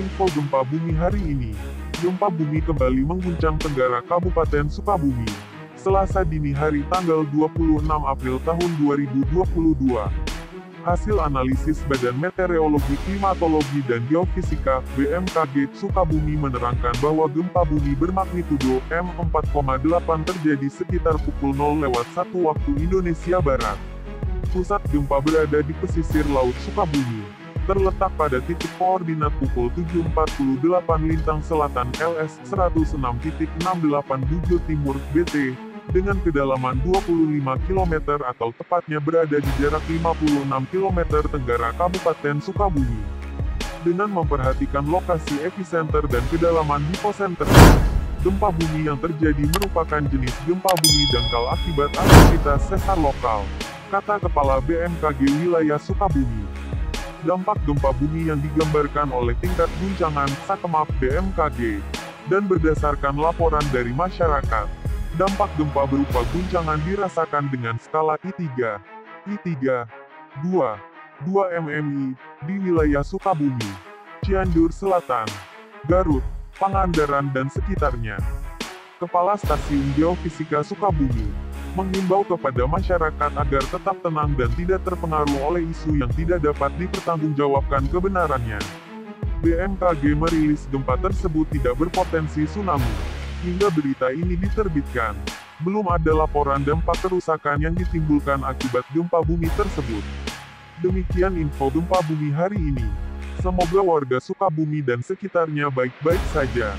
Info gempa bumi hari ini. Gempa bumi kembali mengguncang Tenggara Kabupaten Sukabumi. Selasa dini hari tanggal 26 April tahun 2022. Hasil analisis Badan Meteorologi, Klimatologi dan Geofisika (BMKG) Sukabumi menerangkan bahwa gempa bumi bermagnitudo M4,8 terjadi sekitar pukul 0 lewat 1 waktu Indonesia Barat. Pusat gempa berada di pesisir Laut Sukabumi. Terletak pada titik koordinat pukul 7.48 lintang selatan LS 106.68 bujur timur BT, dengan kedalaman 25 km atau tepatnya berada di jarak 56 km tenggara Kabupaten Sukabumi. Dengan memperhatikan lokasi epicenter dan kedalaman hipocenter, gempa bumi yang terjadi merupakan jenis gempa bumi dangkal akibat aktivitas sesar lokal, kata Kepala BMKG wilayah Sukabumi. Dampak gempa bumi yang digambarkan oleh tingkat guncangan Sakemap BMKG, dan berdasarkan laporan dari masyarakat, Dampak gempa berupa guncangan dirasakan dengan skala I3, I3, 2, 2 MMI, di wilayah Sukabumi, Cianjur Selatan, Garut, Pangandaran dan sekitarnya. Kepala Stasiun Geofisika Sukabumi, mengimbau kepada masyarakat agar tetap tenang dan tidak terpengaruh oleh isu yang tidak dapat dipertanggungjawabkan kebenarannya. BMKG merilis gempa tersebut tidak berpotensi tsunami. Hingga berita ini diterbitkan, belum ada laporan dampak kerusakan yang ditimbulkan akibat gempa bumi tersebut. Demikian info gempa bumi hari ini. Semoga warga Sukabumi dan sekitarnya baik-baik saja.